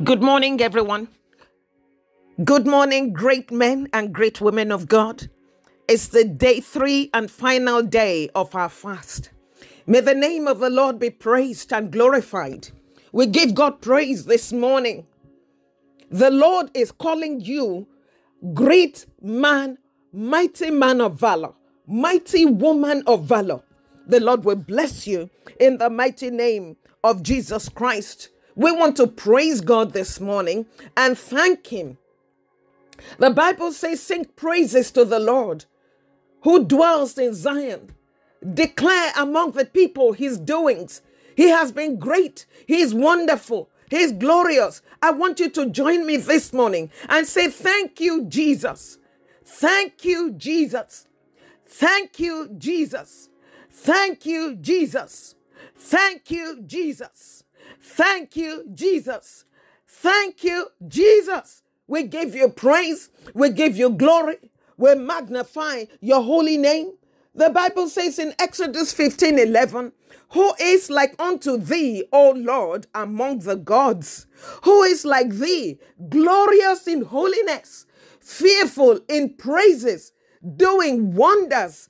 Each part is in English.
Good morning, everyone. Good morning, great men and great women of God. It's the day three and final day of our fast. May the name of the Lord be praised and glorified. We give God praise this morning. The Lord is calling you great man, mighty man of valor, mighty woman of valor. The Lord will bless you in the mighty name of Jesus Christ. We want to praise God this morning and thank Him. The Bible says, Sing praises to the Lord who dwells in Zion. Declare among the people His doings. He has been great, He is wonderful, He is glorious. I want you to join me this morning and say, Thank you, Jesus. Thank you, Jesus. Thank you, Jesus. Thank you, Jesus. Thank you, Jesus. Thank you, Jesus. Thank you, Jesus. We give you praise. We give you glory. We magnify your holy name. The Bible says in Exodus 15 11, Who is like unto thee, O Lord, among the gods? Who is like thee, glorious in holiness, fearful in praises, doing wonders?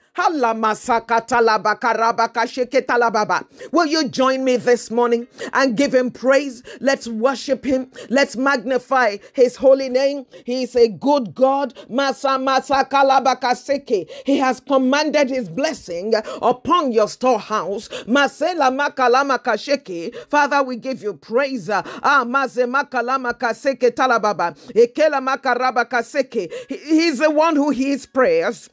Will you join me this morning and give him praise? Let's worship him. Let's magnify his holy name. He is a good God. He has commanded his blessing upon your storehouse. Father, we give you praise. Ah, He's the one who hears prayers.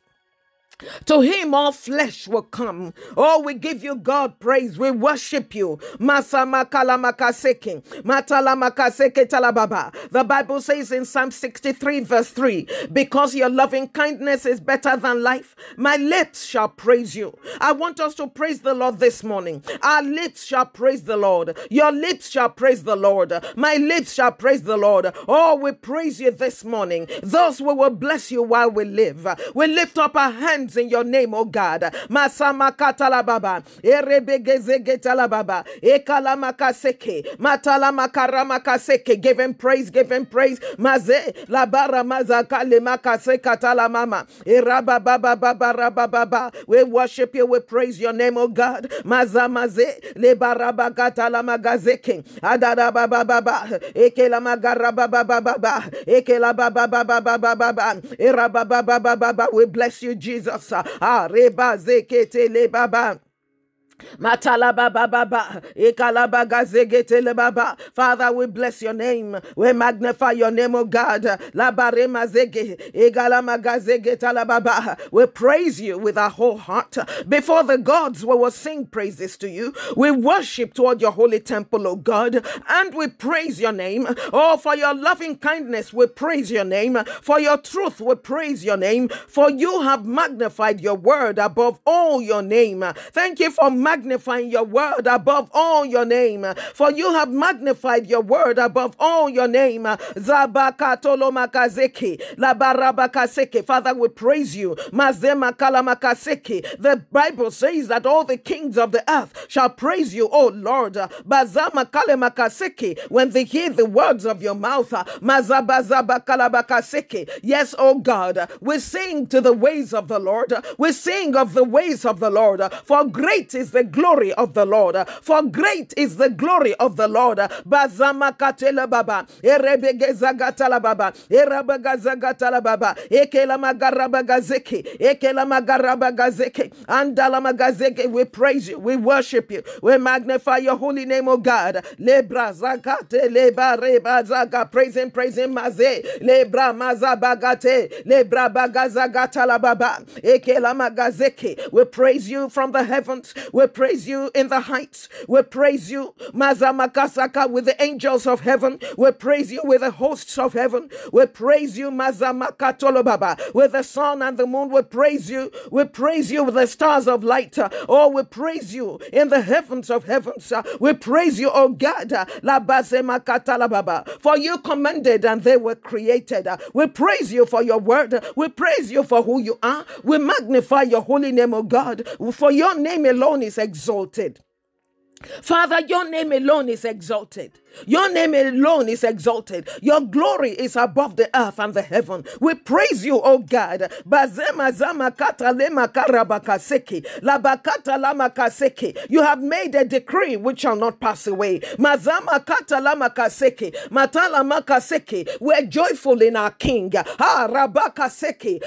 To him all flesh will come. Oh, we give you God praise. We worship you. The Bible says in Psalm 63, verse 3, because your loving kindness is better than life, my lips shall praise you. I want us to praise the Lord this morning. Our lips shall praise the Lord. Your lips shall praise the Lord. My lips shall praise the Lord. Oh, we praise you this morning. Thus we will bless you while we live. We lift up our hands hands in your name, oh God. Masama katalababa, erebegezegetalababa, ekalamakaseke, matalamakaramakaseke. Give him praise, give him praise. Maze labara mazakale makase katalamama, erabababababababa. We worship you, we praise your name, oh God. Mazamaze lebarabakatalamagazeke, adarabababa, ekelamagarabababa, ekelabababababa, erabababababa. We bless you, Jesus. Jesus. Ah, reba zekete le baba. Father, we bless your name. We magnify your name, O God. We praise you with our whole heart. Before the gods, we will sing praises to you. We worship toward your holy temple, O God, and we praise your name. Oh, for your loving kindness, we praise your name. For your truth, we praise your name. For you have magnified your word above all your name. Thank you for magnifying your word above all your name. For you have magnified your word above all your name. Father, we praise you. The Bible says that all the kings of the earth shall praise you, O Lord. When they hear the words of your mouth. Yes, O God, we sing to the ways of the Lord. We sing of the ways of the Lord. For great is the the glory of the Lord. For great is the glory of the Lord. Bazama katela baba, baba, baba, ekela ekela andala. We praise you, we worship you, we magnify your holy name, O God. Lebra zakate, leba reba zaga, praise him, praise him, maze, lebra mazabagate, lebra bagazagatala baba, ekela. We praise you from the heavens. We praise you in the heights. We praise you, Mazamakasaka, with the angels of heaven. We praise you with the hosts of heaven. We praise you, Mazamakatolobaba, with the sun and the moon. We praise you. We praise you with the stars of light. Oh, we praise you in the heavens of heavens. We praise you, oh God, for you commanded and they were created. We praise you for your word. We praise you for who you are. We magnify your holy name, oh God, for your name alone is exalted. Father, your name alone is exalted. Your name alone is exalted. Your glory is above the earth and the heaven. We praise you, O God. You have made a decree which shall not pass away. Mazama kata lama kaseki. We're joyful in our King.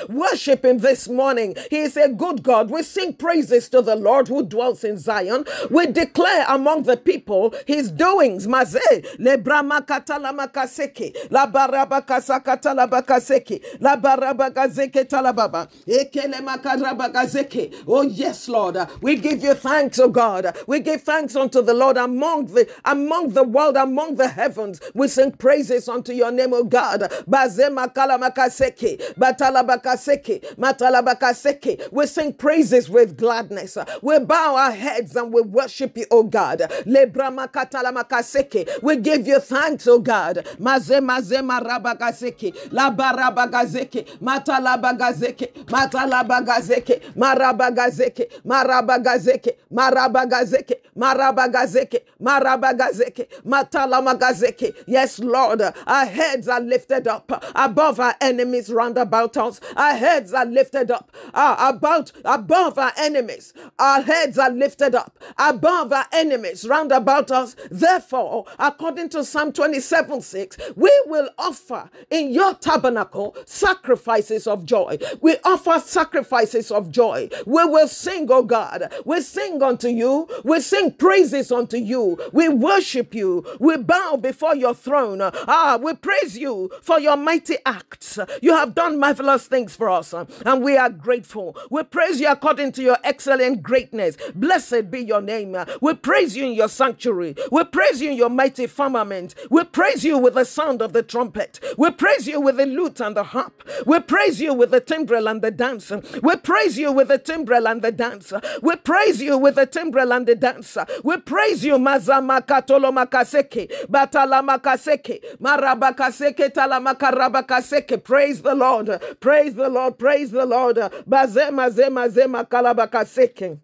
Worship him this morning. He is a good God. We sing praises to the Lord who dwells in Zion. We declare among the people his doings. Maze le brama katala makaseke la baraba kasakata la bakaseke la baraba gazeke talababa ekele makaraba gazeke oh yes lord. We give you thanks oh god. We give thanks unto the lord among the among the world among the heavens. We sing praises unto your name oh god. Baze makala makaseke batala bakaseke matala bakaseke. We sing praises with gladness. We bow our heads and we worship you oh god. Le brama katala makaseke we give you thanks, oh God. Maze maze marabagazeke, labarabagazeke, matalabagazeke, matalabagazeke, marabagazeke, marabagazeke, marabagazeke, marabagazeke, marabagazeke, matalamagazeke. Yes, Lord, our heads are lifted up above our enemies round about us. Our heads are lifted up uh, about above our enemies. Our heads are lifted up above our enemies round about us. Therefore, according to Psalm 27 6, we will offer in your tabernacle sacrifices of joy. We offer sacrifices of joy. We will sing, oh God. We sing unto you. We sing praises unto you. We worship you. We bow before your throne. Ah, we praise you for your mighty acts. You have done marvelous things for us, and we are grateful. We praise you according to your excellent greatness. Blessed be your name. We praise you in your sanctuary. We praise you in your mighty firmament. We praise you with the sound of the trumpet. We praise you with the lute and the harp. We praise you with the timbrel and the dance. We praise you with the timbrel and the dance. We praise you with the timbrel and the dance. We praise you, Mazama Katolo Makaseke, Batala Makaseke, Marabakaseke, Talamakarabakaseke. Praise the Lord. Praise the Lord. Praise the Lord. Bazema Zema Zema Kalabakaseke.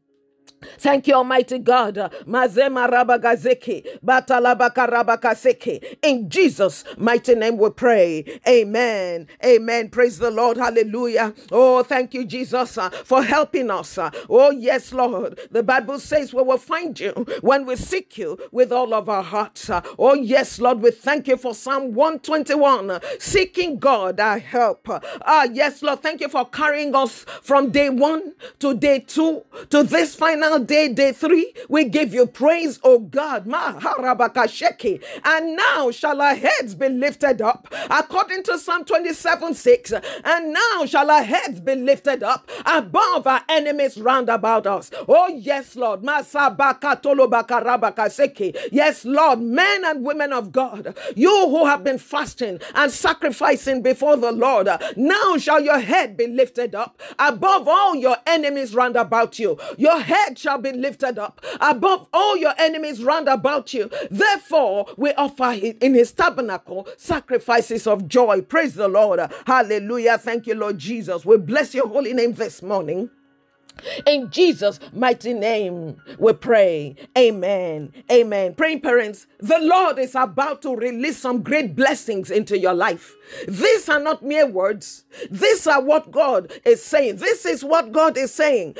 Thank you, Almighty God. In Jesus' mighty name we pray. Amen. Amen. Praise the Lord. Hallelujah. Oh, thank you, Jesus, uh, for helping us. Uh, oh, yes, Lord. The Bible says we will find you when we seek you with all of our hearts. Uh, oh, yes, Lord. We thank you for Psalm 121. Uh, seeking God, our help. Ah, yes, Lord. Thank you for carrying us from day one to day two to this final day, day three. We give you praise, O God. And now shall our heads be lifted up, according to Psalm 27 6. And now shall our heads be lifted up above our enemies round about us. Oh, yes, Lord. Yes, Lord, men and women of God, you who have been fasting and sacrificing before the Lord, now shall your head be lifted up above all your enemies round about you. Your head shall be lifted up above all your enemies round about you. Therefore, we offer in his tabernacle sacrifices of joy. Praise the Lord. Hallelujah. Thank you, Lord Jesus. We bless your holy name this morning. In Jesus' mighty name, we pray. Amen. Amen. Praying parents, the Lord is about to release some great blessings into your life. These are not mere words. These are what God is saying. This is what God is saying.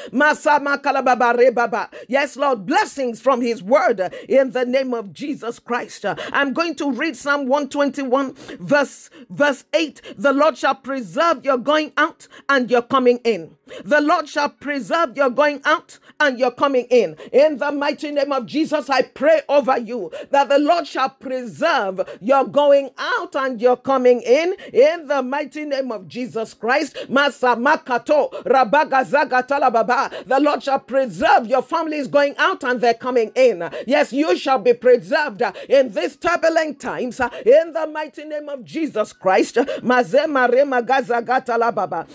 Yes, Lord, blessings from His word in the name of Jesus Christ. I'm going to read Psalm 121, verse, verse 8. The Lord shall preserve your going out and your coming in. The Lord shall preserve your going out and your coming in. In the mighty name of Jesus, I pray over you that the Lord shall preserve your going out and your coming in. In the mighty name of Jesus Christ, Masa Makato Rabagazaga. The Lord shall preserve your families going out and they're coming in. Yes, you shall be preserved in these turbulent times. In the mighty name of Jesus Christ, Talababa.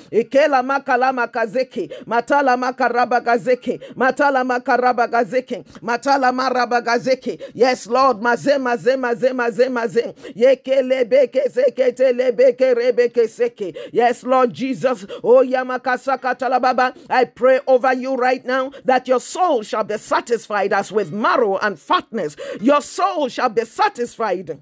Gazeki. Matala makaraba gazeki. Matala makaraba gazeki. Matala maraba gazeki. Yes, Lord. Maze maze maze maze maze. Yeke lebeke seke telebeke rebeke seke. Yes, Lord Jesus. Oh yamakasaka talababa. I pray over you right now that your soul shall be satisfied as with marrow and fatness. Your soul shall be satisfied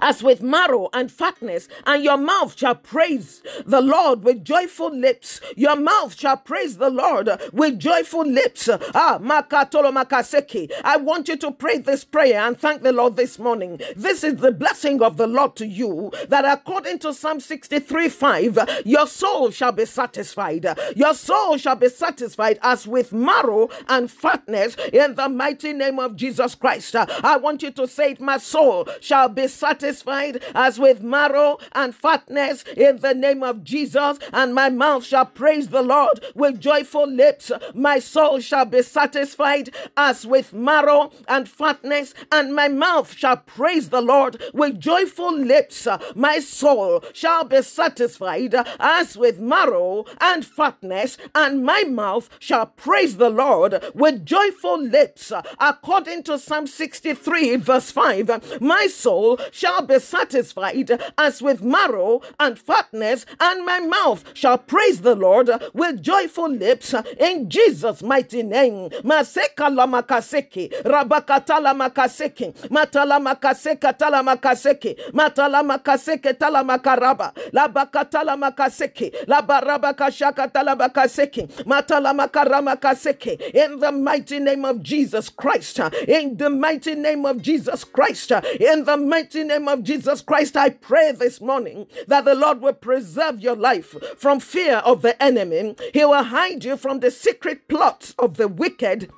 as with marrow and fatness, and your mouth shall praise the Lord with joyful lips. Your mouth shall praise the Lord with joyful lips. Ah, makatolo makaseki. I want you to pray this prayer and thank the Lord this morning. This is the blessing of the Lord to you that according to Psalm 63 5, your soul shall be satisfied. Your soul shall be satisfied as with marrow and fatness in the mighty name of Jesus Christ. I want you to say it, my soul shall be satisfied satisfied as with marrow and fatness in the name of Jesus, and my mouth shall praise the Lord with joyful lips. My soul shall be satisfied as with marrow and fatness, and my mouth shall praise the Lord with joyful lips. My soul shall be satisfied as with marrow and fatness, and my mouth shall praise the Lord with joyful lips. According to Psalm 63, verse 5, my soul shall be satisfied as with marrow and fatness, and my mouth shall praise the Lord with joyful lips in Jesus' mighty name. Maseka lamakaseki, rabakatala makaseki, matala makaseka tala makaseki, matala makaseke tala makaraba, labakatala makaseki, labarabakashaka tala makaseki, matala makarama kaseki, in the mighty name of Jesus Christ, in the mighty name of Jesus Christ, in the mighty name of Jesus Christ, I pray this morning that the Lord will preserve your life from fear of the enemy. He will hide you from the secret plots of the wicked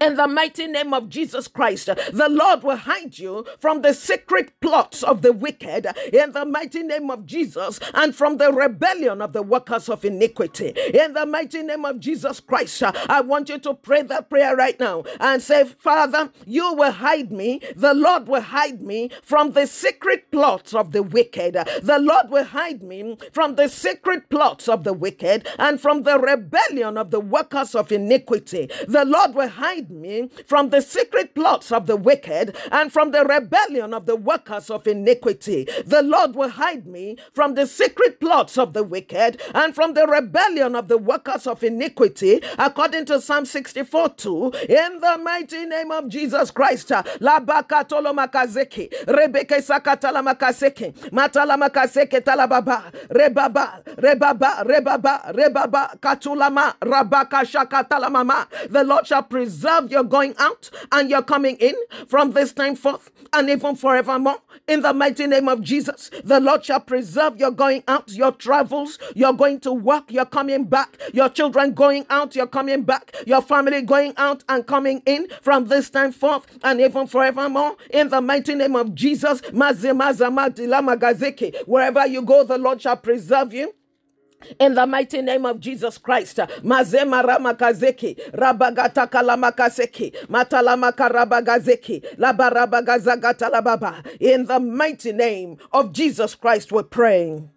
in the mighty name of Jesus Christ, the Lord will hide you from the secret plots of the wicked in the mighty name of Jesus and from the rebellion of the workers of iniquity. In the mighty name of Jesus Christ, I want you to pray that prayer right now and say, Father, you will hide me. The Lord will hide me from the secret plots of the wicked. The Lord will hide me from the secret plots of the wicked and from the rebellion of the workers of iniquity. The Lord will hide hide me from the secret plots of the wicked and from the rebellion of the workers of iniquity. The Lord will hide me from the secret plots of the wicked and from the rebellion of the workers of iniquity, according to Psalm 64 2. In the mighty name of Jesus Christ, Labaka Tolomakazeki, Rebeke Sakatala Makaseki, Matala Makaseke Talababa, Rebaba, Rebaba, Rebaba, Rebaba, Katulama, Rabaka Shakatalamama. The Lord shall preserve preserve your going out and your coming in from this time forth and even forevermore. In the mighty name of Jesus, the Lord shall preserve your going out, your travels, you're going to work, you're coming back, your children going out, you're coming back, your family going out and coming in from this time forth and even forevermore. In the mighty name of Jesus, wherever you go, the Lord shall preserve you in the mighty name of Jesus Christ. Mazema ramakazeki, rabagata kalamakaseki, matalamaka rabagazeki, labarabagazagata lababa. In the mighty name of Jesus Christ, we're praying.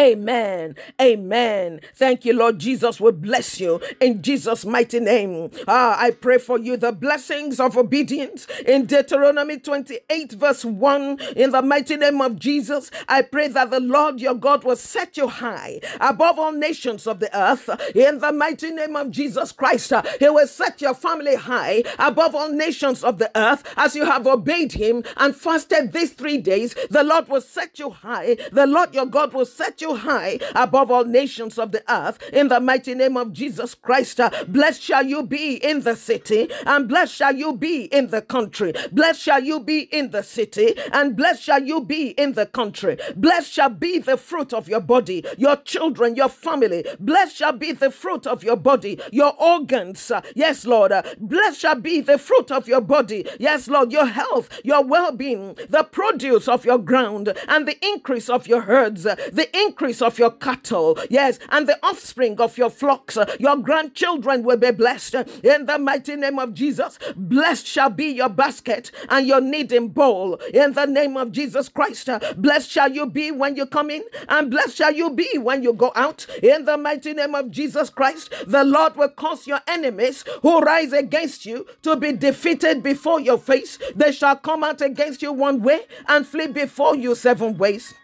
Amen. Amen. Thank you, Lord Jesus. We bless you in Jesus' mighty name. Ah, I pray for you the blessings of obedience in Deuteronomy 28, verse 1. In the mighty name of Jesus, I pray that the Lord your God will set you high above all nations of the earth. In the mighty name of Jesus Christ, He will set your family high above all nations of the earth as you have obeyed Him and fasted these three days. The Lord will set you high. The Lord your God will set you high above all nations of the earth in the mighty name of Jesus Christ. Uh, blessed shall you be in the city, and blessed shall you be in the country. Blessed shall you be in the city, and blessed shall you be in the country. Blessed shall be the fruit of your body, your children, your family. Blessed shall be the fruit of your body, your organs. Uh, yes, Lord. Uh, blessed shall be the fruit of your body. Yes, Lord. Your health, your well being, the produce of your ground, and the increase of your herds, the increase increase of your cattle, yes, and the offspring of your flocks. Your grandchildren will be blessed in the mighty name of Jesus. Blessed shall be your basket and your kneading bowl in the name of Jesus Christ. Blessed shall you be when you come in, and blessed shall you be when you go out in the mighty name of Jesus Christ. The Lord will cause your enemies who rise against you to be defeated before your face. They shall come out against you one way and flee before you seven ways.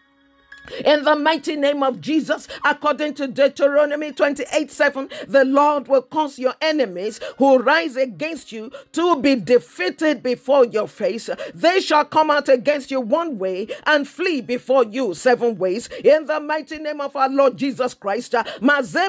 In the mighty name of Jesus, according to Deuteronomy 28 7, the Lord will cause your enemies who rise against you to be defeated before your face. They shall come out against you one way and flee before you seven ways. In the mighty name of our Lord Jesus Christ, Batala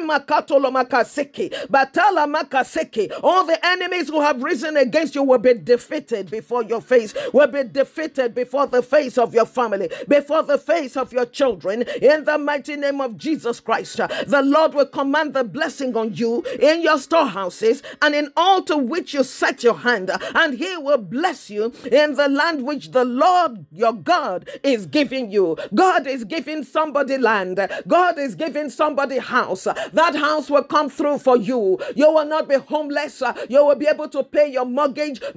all the enemies who have risen against you will be defeated before your face, will be defeated before the face of your family, before the face of your children children in the mighty name of Jesus Christ. Uh, the Lord will command the blessing on you in your storehouses and in all to which you set your hand, uh, and He will bless you in the land which the Lord your God is giving you. God is giving somebody land, God is giving somebody house. That house will come through for you. You will not be homeless, you will be able to pay your mortgage. The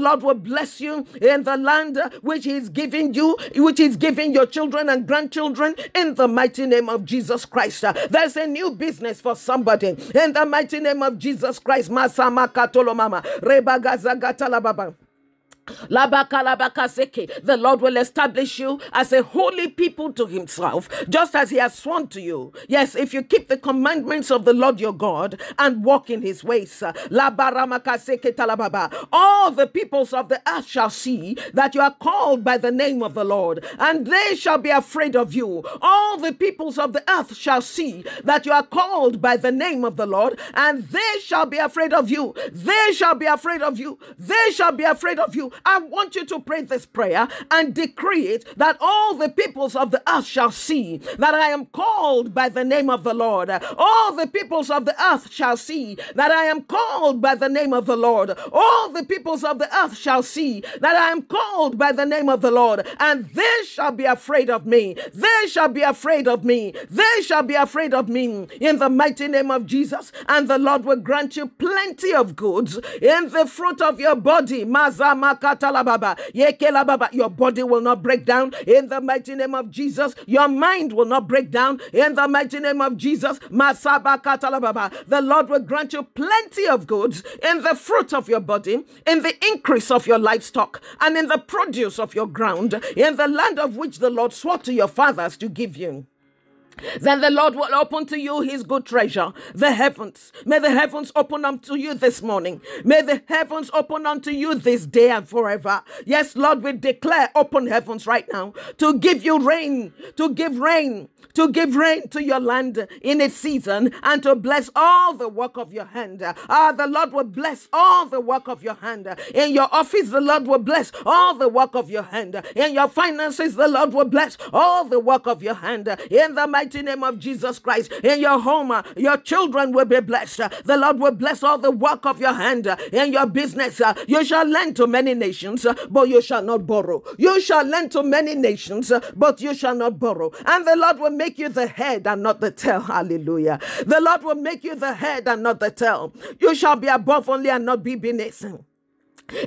Lord will bless you in the land which He is giving you you, which is giving your children and grandchildren in the mighty name of Jesus Christ. Uh, there's a new business for somebody in the mighty name of Jesus Christ. Masama. Rebagazagatala the Lord will establish you as a holy people to himself, just as he has sworn to you. Yes, if you keep the commandments of the Lord your God and walk in his ways. Uh, all the peoples of the earth shall see that you are called by the name of the Lord, and they shall be afraid of you. All the peoples of the earth shall see that you are called by the name of the Lord, and they shall be afraid of you. They shall be afraid of you. They shall be afraid of you I want you to pray this prayer and decree it that all the peoples of the earth shall see that I am called by the name of the Lord. All the peoples of the earth shall see that I am called by the name of the Lord. All the peoples of the earth shall see that I am called by the name of the Lord, and they shall be afraid of me. They shall be afraid of me. They shall be afraid of me in the mighty name of Jesus. And the Lord will grant you plenty of goods in the fruit of your body. Mazamaka your body will not break down in the mighty name of Jesus. Your mind will not break down in the mighty name of Jesus. The Lord will grant you plenty of goods in the fruit of your body, in the increase of your livestock, and in the produce of your ground, in the land of which the Lord swore to your fathers to give you. Then the Lord will open to you his good treasure, the heavens. May the heavens open unto you this morning. May the heavens open unto you this day and forever. Yes, Lord, we declare open heavens right now to give you rain, to give rain, to give rain to your land in its season, and to bless all the work of your hand. Ah, the Lord will bless all the work of your hand. In your office, the Lord will bless all the work of your hand. In your finances, the Lord will bless all the work of your hand. In the mighty mighty name of Jesus Christ. In your home, uh, your children will be blessed. The Lord will bless all the work of your hand in your business. Uh, you shall lend to many nations, uh, but you shall not borrow. You shall lend to many nations, but you shall not borrow. And the Lord will make you the head and not the tail. Hallelujah. The Lord will make you the head and not the tail. You shall be above only and not be beneath.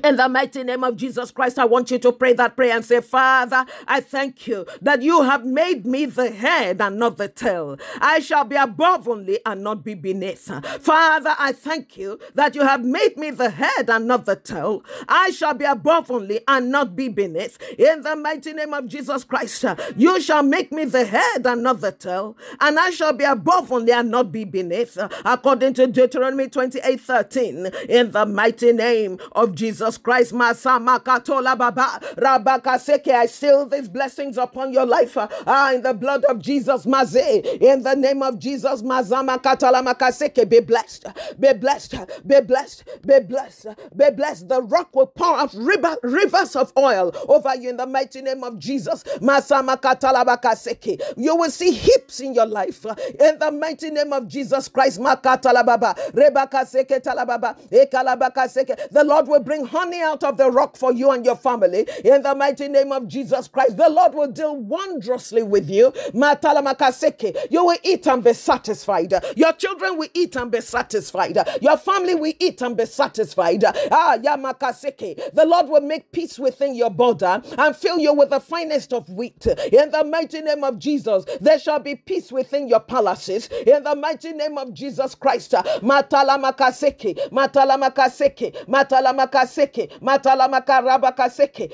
In the mighty name of Jesus Christ, I want you to pray that prayer and say, Father, I thank you that you have made me the head and not the tail. I shall be above only and not be beneath. Father, I thank you that you have made me the head and not the tail. I shall be above only and not be beneath. In the mighty name of Jesus Christ, you shall make me the head and not the tail, and I shall be above only and not be beneath. According to Deuteronomy 28 13, in the mighty name of Jesus. Jesus Christ. Masamakatola Baba. Rabakaseke. I seal these blessings upon your life. Ah, in the blood of Jesus. Maze. In the name of Jesus. Mazamakatala Makaseke. Be blessed. Be blessed. Be blessed. Be blessed. Be blessed. The rock will pour out river, rivers of oil over you in the mighty name of Jesus. Masamakatala Makaseke. You will see heaps in your life. In the mighty name of Jesus Christ. Makatala Baba. Rebakaseke Talababa. Ekalabakaseke. The Lord will bring bring honey out of the rock for you and your family. In the mighty name of Jesus Christ, the Lord will deal wondrously with you. You will eat and be satisfied. Your children will eat and be satisfied. Your family will eat and be satisfied. Ah, Yamakaseke. The Lord will make peace within your border and fill you with the finest of wheat. In the mighty name of Jesus, there shall be peace within your palaces. In the mighty name of Jesus Christ. Matalamakaseke. Matalamakaseke. Matalamakaseke.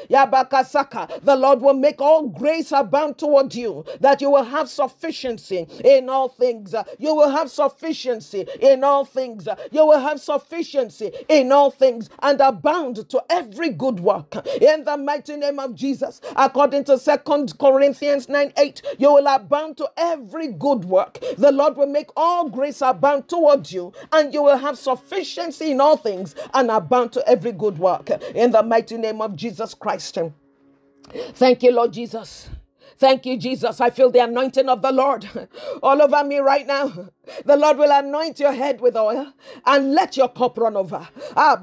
Yabakasaka. The Lord will make all grace abound toward you, that you will have sufficiency in all things. You will have sufficiency in all things. You will have sufficiency in all things and abound to every good work. In the mighty name of Jesus, according to Second Corinthians 9 8, you will abound to every good work. The Lord will make all grace abound towards you, and you will have sufficiency in all things and abound to every good work. In the mighty name of Jesus Christ. Thank you, Lord Jesus. Thank you, Jesus. I feel the anointing of the Lord all over me right now. The Lord will anoint your head with oil and let your cup run over. Ah,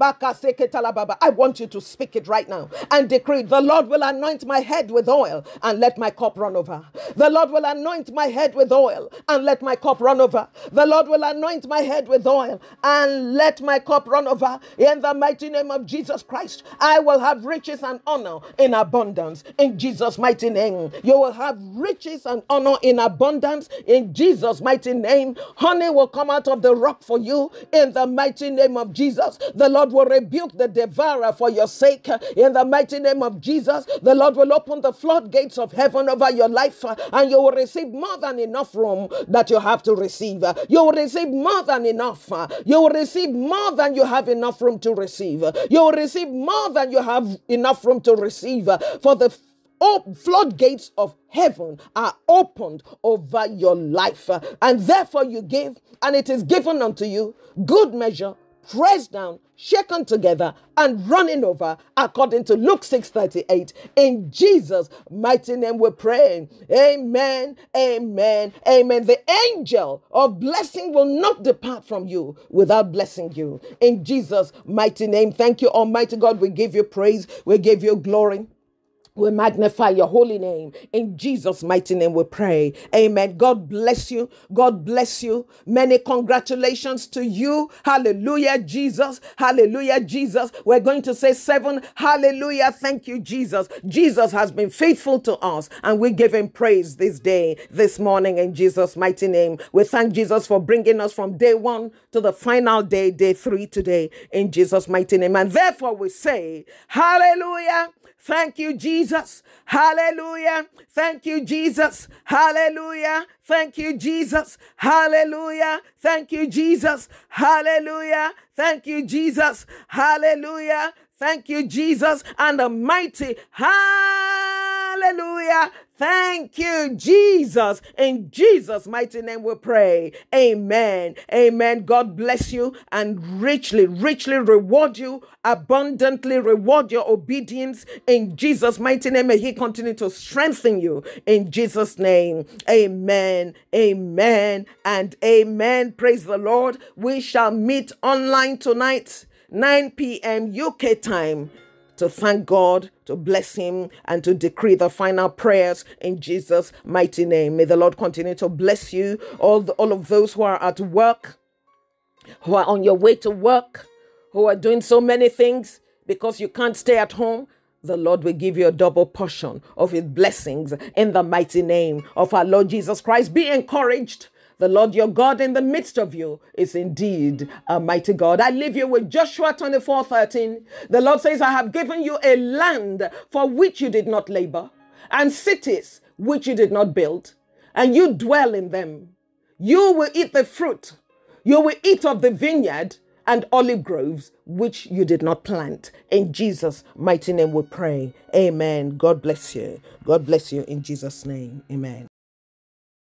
I want you to speak it right now and decree the Lord will anoint my head with oil and let my cup run over. The Lord will anoint my head with oil and let my cup run over. The Lord will anoint my head with oil and let my cup run over. In the mighty name of Jesus Christ, I will have riches and honor in abundance. In Jesus' mighty name, you will have riches and honor in abundance. In Jesus' mighty name, Honey will come out of the rock for you in the mighty name of Jesus. The Lord will rebuke the devourer for your sake in the mighty name of Jesus. The Lord will open the floodgates of heaven over your life uh, and you will receive more than enough room that you have to receive. You will receive more than enough. Uh, you will receive more than you have enough room to receive. You will receive more than you have enough room to receive. Uh, for the op- floodgates of heaven are opened over your life. Uh, and therefore you give, and it is given unto you good measure, pressed down, shaken together, and running over, according to Luke 6:38. In Jesus' mighty name, we pray. Amen. Amen. Amen. The angel of blessing will not depart from you without blessing you. In Jesus' mighty name. Thank you, Almighty God. We give you praise. We give you glory. We magnify your holy name. In Jesus' mighty name, we pray. Amen. God bless you. God bless you. Many congratulations to you. Hallelujah, Jesus. Hallelujah, Jesus. We're going to say seven. Hallelujah. Thank you, Jesus. Jesus has been faithful to us, and we give him praise this day, this morning, in Jesus' mighty name. We thank Jesus for bringing us from day one to the final day, day three today, in Jesus' mighty name. And therefore, we say, Hallelujah. Thank you, Jesus. Hallelujah. Thank you, Jesus. Hallelujah. Thank you, Jesus. Hallelujah. Thank you, Jesus. Hallelujah. Thank you, Jesus. Hallelujah. Thank you, Jesus. And the mighty hallelujah. Thank you, Jesus. In Jesus' mighty name we pray. Amen. Amen. God bless you and richly, richly reward you, abundantly reward your obedience. In Jesus' mighty name, may He continue to strengthen you. In Jesus' name. Amen. Amen. And amen. Praise the Lord. We shall meet online tonight, 9 p.m. UK time to thank God, to bless Him, and to decree the final prayers in Jesus' mighty name. May the Lord continue to bless you, all, the, all of those who are at work, who are on your way to work, who are doing so many things because you can't stay at home. The Lord will give you a double portion of His blessings in the mighty name of our Lord Jesus Christ. Be encouraged. The Lord your God in the midst of you is indeed a mighty God. I leave you with Joshua 24 13. The Lord says, I have given you a land for which you did not labor, and cities which you did not build, and you dwell in them. You will eat the fruit, you will eat of the vineyard and olive groves which you did not plant. In Jesus' mighty name we pray. Amen. God bless you. God bless you in Jesus' name. Amen.